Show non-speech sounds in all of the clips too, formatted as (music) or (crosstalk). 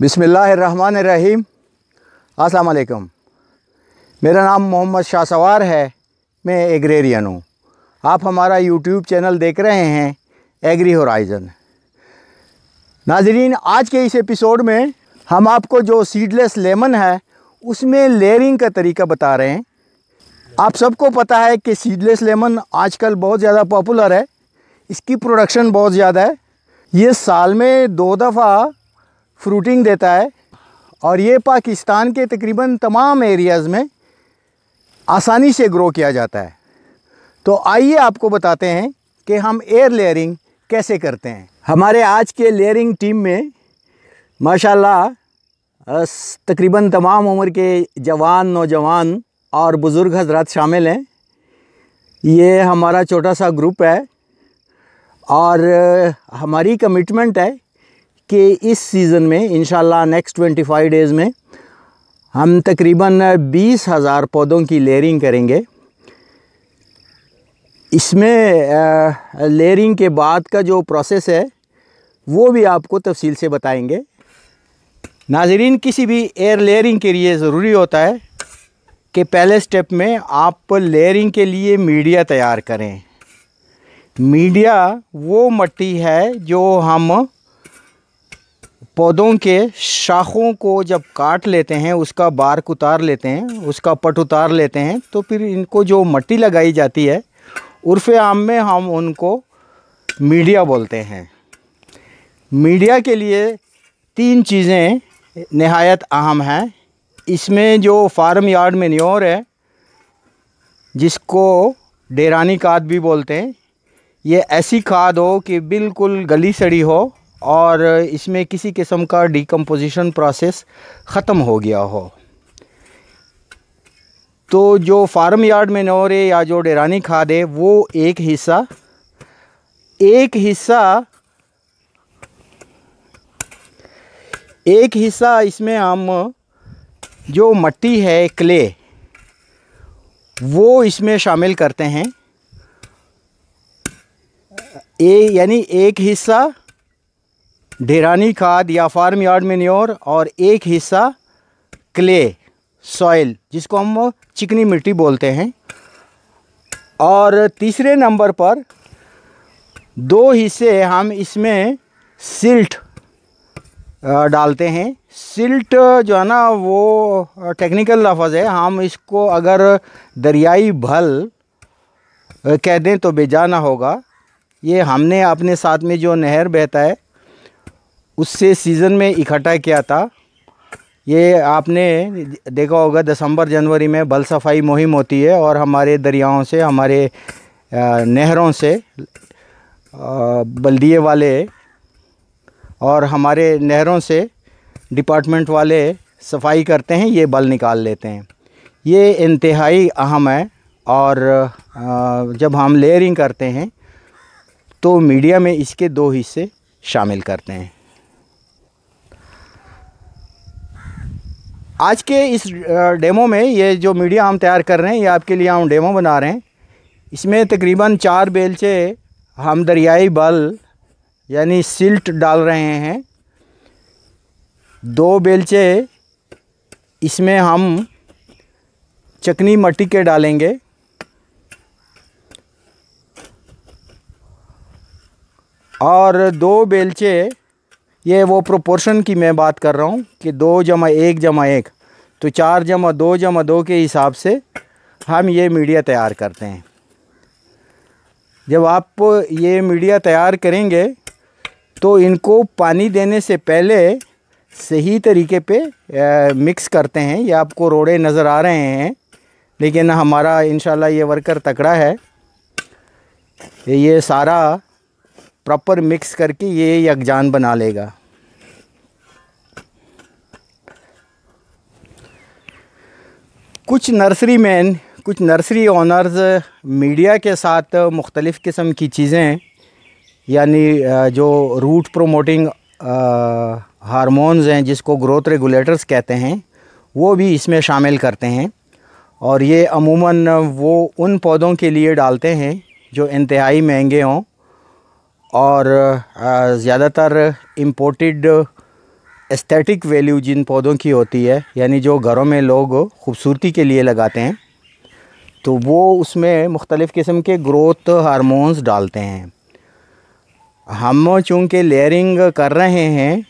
बिसमीम अस्सलाम मेरा नाम मोहम्मद शाह सवार है, मैं एग्रेरियन हूँ। आप हमारा यूट्यूब चैनल देख रहे हैं, एग्री होराइज़न। नाजरीन, आज के इस एपिसोड में हम आपको जो सीडलेस लेमन है, उसमें लेयरिंग का तरीका बता रहे हैं। आप सबको पता है कि सीडलेस लेमन आजकल बहुत ज़्यादा पॉपुलर है, इसकी प्रोडक्शन बहुत ज़्यादा है। ये साल में दो दफ़ा फ्रूटिंग देता है। और ये पाकिस्तान के तकरीबन तमाम एरियाज़ में आसानी से ग्रो किया जाता है। तो आइए आपको बताते हैं कि हम एयर लेयरिंग कैसे करते हैं। हमारे आज के लेयरिंग टीम में माशाल्लाह तकरीबन तमाम उम्र के जवान, नौजवान और बुज़ुर्ग हज़रत शामिल हैं। ये हमारा छोटा सा ग्रुप है और हमारी कमिटमेंट है कि इस सीज़न में इन नेक्स्ट ट्वेंटी फाइव डेज़ में, हम तकरीबन बीस हज़ार पौधों की लेयरिंग करेंगे। इसमें लेयरिंग के बाद का जो प्रोसेस है, वो भी आपको तफसील से बताएँगे। नाजरीन, किसी भी एयर लेयरिंग के लिए ज़रूरी होता है कि पहले स्टेप में आप लेयरिंग के लिए मीडिया तैयार करें। मीडिया वो मट्टी है जो हम पौधों के शाखों को जब काट लेते हैं, उसका बारक उतार लेते हैं, उसका पट उतार लेते हैं तो फिर इनको जो मट्टी लगाई जाती है, उर्फ़ आम में हम उनको मीडिया बोलते हैं। मीडिया के लिए तीन चीज़ें नहायत अहम हैं। इसमें जो फार्म यार्ड मेन्योर है, जिसको डेरानी खाद भी बोलते हैं, ये ऐसी खाद हो कि बिल्कुल गली सड़ी हो और इसमें किसी किस्म का डिकम्पोजिशन प्रोसेस ख़त्म हो गया हो। तो जो फार्म यार्ड में नोरे या जो डेरानी खाद है, वो एक हिस्सा एक हिस्सा एक हिस्सा इसमें हम जो मट्टी है क्ले वो इसमें शामिल करते हैं। ए, यानी एक हिस्सा ढेरानी खाद या फार्म यार्ड मेन्योर और एक हिस्सा क्ले सॉइल, जिसको हम चिकनी मिट्टी बोलते हैं। और तीसरे नंबर पर दो हिस्से हम इसमें सिल्ट डालते हैं। सिल्ट जो है ना, वो टेक्निकल लफज है। हम इसको अगर दरियाई भल कह दें तो बेजाना होगा। ये हमने अपने साथ में जो नहर बहता है उससे सीज़न में इकट्ठा किया था। ये आपने देखा होगा, दिसंबर, जनवरी में बल सफ़ाई मुहिम होती है और हमारे दरियाओं से, हमारे नहरों से बल्दिए वाले और हमारे नहरों से डिपार्टमेंट वाले सफ़ाई करते हैं, ये बल निकाल लेते हैं। ये इंतहाई अहम है और जब हम लेयरिंग करते हैं तो मीडिया में इसके दो हिस्से शामिल करते हैं। आज के इस डेमो में ये जो मीडिया हम तैयार कर रहे हैं, ये आपके लिए हम डेमो बना रहे हैं। इसमें तकरीबन चार बेलचे हम दरियाई बल, यानी सिल्ट डाल रहे हैं। दो बेलचे इसमें हम चकनी मट्टी के डालेंगे। और दो बेलचे ये वो प्रोपोर्शन की मैं बात कर रहा हूँ कि दो जमा एक जमा एक। तो चार जमा दो जमा दो के हिसाब से हम ये मीडिया तैयार करते हैं। जब आप ये मीडिया तैयार करेंगे तो इनको पानी देने से पहले सही तरीके पे आ, मिक्स करते हैं। ये आपको रोड़े नज़र आ रहे हैं लेकिन हमारा इन ये वर्कर तकड़ा है। ये सारा प्रॉपर मिक्स करके ये यकजान बना लेगा। कुछ नर्सरी मैन कुछ नर्सरी ऑनर्स मीडिया के साथ मुख्तलिफ़ किस्म की चीज़ें यानी जो रूट प्रोमोटिंग हारमोन्स हैं, जिसको ग्रोथ रेगुलेटर्स कहते हैं, वो भी इसमें शामिल करते हैं। और ये अमूमन वो उन पौधों के लिए डालते हैं, जो इंतहाई महँगे हों। और ज़्यादातर इम्पोर्टेड एस्थेटिक वैल्यू जिन पौधों की होती है, यानी जो घरों में लोग खूबसूरती के लिए लगाते हैं तो वो उसमें मुख्तलिफ़ किस्म के ग्रोथ हारमोन्स डालते हैं। हम चूँकि लेयरिंग कर रहे हैं,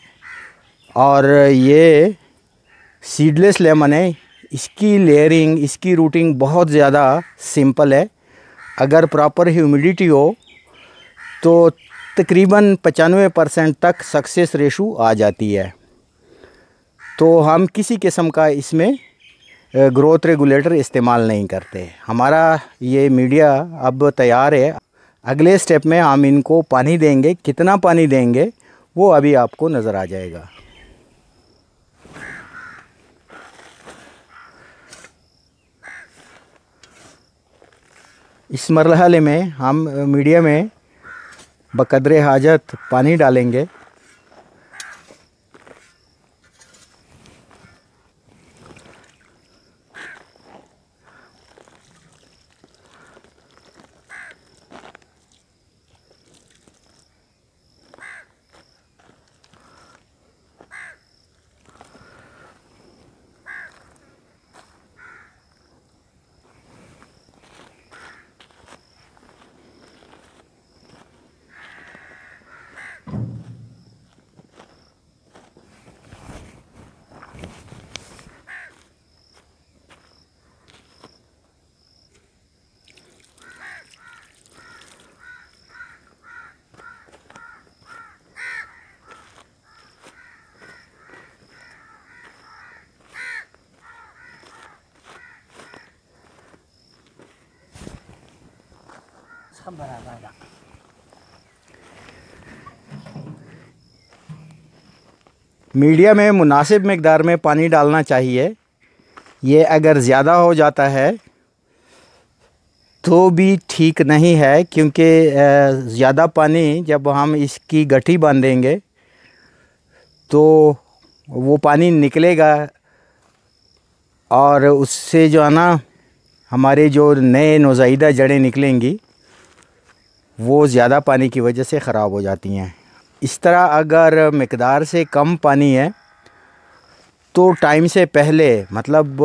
और ये सीडलेस लेमन है, इसकी लेयरिंग इसकी रूटिंग बहुत ज़्यादा सिंपल है। अगर प्रॉपर ह्यूमिडिटी हो तो तकरीबन पचानवे परसेंट तक सक्सेस रेशू आ जाती है। तो हम किसी किस्म का इसमें ग्रोथ रेगुलेटर इस्तेमाल नहीं करते। हमारा ये मीडिया अब तैयार है। अगले स्टेप में हम इनको पानी देंगे। कितना पानी देंगे, वो अभी आपको नज़र आ जाएगा। इस मरहले में हम मीडिया में बकदर हाजत पानी डालेंगे। मीडिया में मुनासिब मकदार में पानी डालना चाहिए। ये अगर ज़्यादा हो जाता है तो भी ठीक नहीं है, क्योंकि ज़्यादा पानी जब हम इसकी गठी बांधेंगे तो वो पानी निकलेगा और उससे जो है ना, हमारे जो नए नौज़ाइदा जड़ें निकलेंगी वो ज़्यादा पानी की वजह से ख़राब हो जाती हैं। इस तरह अगर मकदार से कम पानी है तो टाइम से पहले मतलब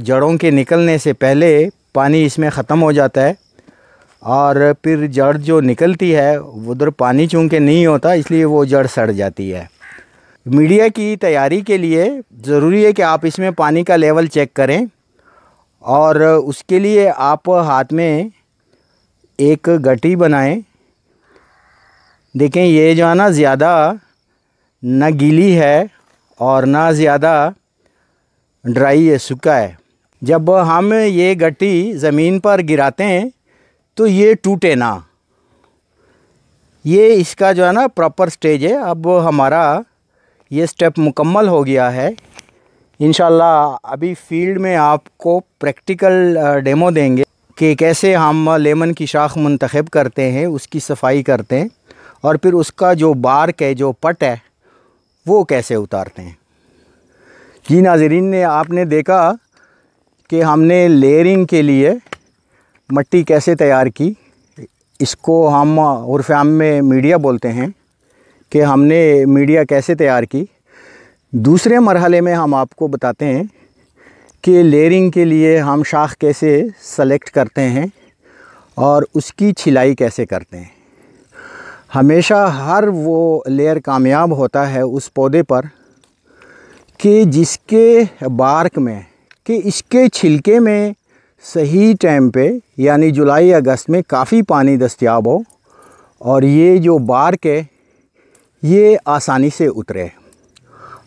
जड़ों के निकलने से पहले पानी इसमें ख़त्म हो जाता है और फिर जड़ जो निकलती है उधर पानी चूँकि नहीं होता, इसलिए वो जड़ सड़ जाती है। मीडिया की तैयारी के लिए ज़रूरी है कि आप इसमें पानी का लेवल चेक करें और उसके लिए आप हाथ में एक गटी बनाएँ। देखें, ये जो है ना, ज़्यादा न गीली है और ना ज़्यादा ड्राई है, सूखा है। जब हम ये गट्टी ज़मीन पर गिराते हैं तो ये टूटे ना। ये इसका जो है ना, प्रॉपर स्टेज है। अब हमारा ये स्टेप मुकम्मल हो गया है। इन अभी फ़ील्ड में आपको प्रैक्टिकल डेमो देंगे। कि कैसे हम लेमन की शाख मंतखब करते हैं, उसकी सफ़ाई करते हैं और फिर उसका जो बार्क है, जो पट है, वो कैसे उतारते हैं। जी नाजरीन, ने आपने देखा कि हमने लेयरिंग के लिए मट्टी कैसे तैयार की। इसको हम उर्फ़ में मीडिया बोलते हैं कि हमने मीडिया कैसे तैयार की। दूसरे मरहले में हम आपको बताते हैं कि लेयरिंग के लिए हम शाख कैसे सेलेक्ट करते हैं और उसकी छिलाई कैसे करते हैं। हमेशा हर वो लेयर कामयाब होता है उस पौधे पर कि जिसके बार्क में, कि इसके छिलके में सही टाइम पे, यानी जुलाई, अगस्त में काफ़ी पानी दस्तियाब हो और ये जो बार्क है, ये आसानी से उतरे।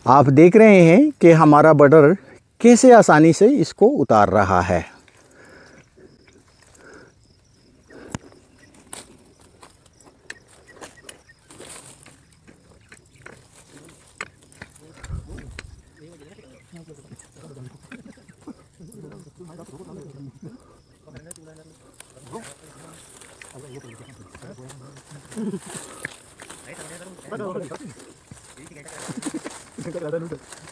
आप देख रहे हैं कि हमारा बटर कैसे आसानी से इसको उतार रहा है? (laughs)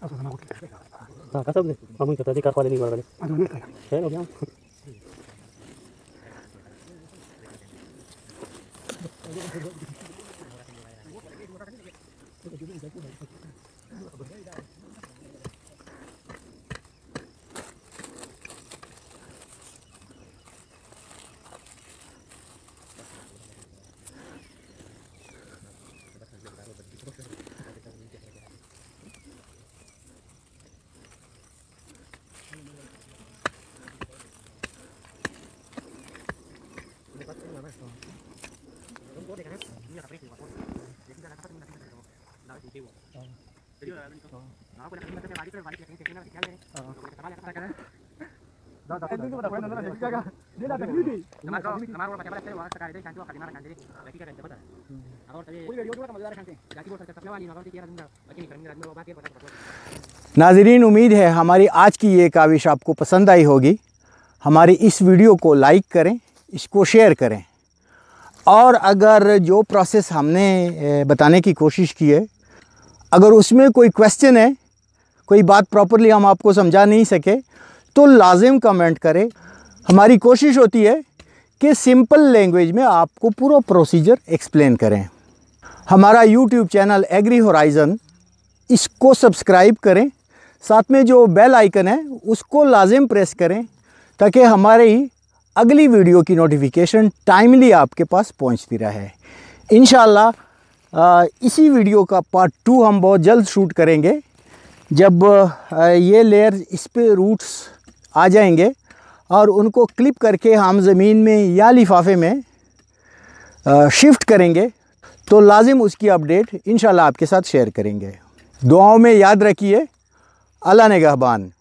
हाँ Nah, kasab ni. Kamu kita tadi kakak ni mana ni? Ano na kaya? Eh, okay. नाजरीन, उम्मीद है हमारी आज की ये काविश आपको पसंद आई होगी। हमारी इस वीडियो को लाइक करें, इसको शेयर करें। और अगर जो प्रोसेस हमने बताने की कोशिश की है, अगर उसमें कोई क्वेश्चन है, कोई बात प्रॉपरली हम आपको समझा नहीं सके तो लाजिम कमेंट करें। हमारी कोशिश होती है कि सिंपल लैंग्वेज में आपको पूरा प्रोसीजर एक्सप्लेन करें। हमारा यूट्यूब चैनल एग्री होराइज़न इसको सब्सक्राइब करें। साथ में जो बेल आइकन है, उसको लाजिम प्रेस करें, ताकि हमारी अगली वीडियो की नोटिफिकेशन टाइमली आपके पास पहुँचती रहे। इन इसी वीडियो का पार्ट टू हम बहुत जल्द शूट करेंगे। जब ये लेयर इस पे रूट्स आ जाएँगे और उनको क्लिप करके हम ज़मीन में या लिफाफे में शिफ्ट करेंगे तो लाजिम उसकी अपडेट इन आपके साथ शेयर करेंगे। दुआओं में याद रखिए। अल्लाह ने गहबान।